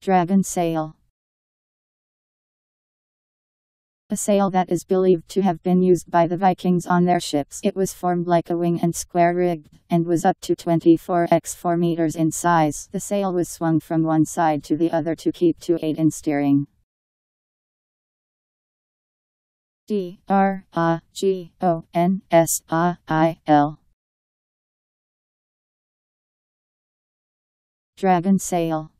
Dragon sail. A sail that is believed to have been used by the Vikings on their ships. It was formed like a wing and square rigged, and was up to 24 x 4 meters in size. The sail was swung from one side to the other to keep to aid in steering. D R A G O N S A I L Dragon sail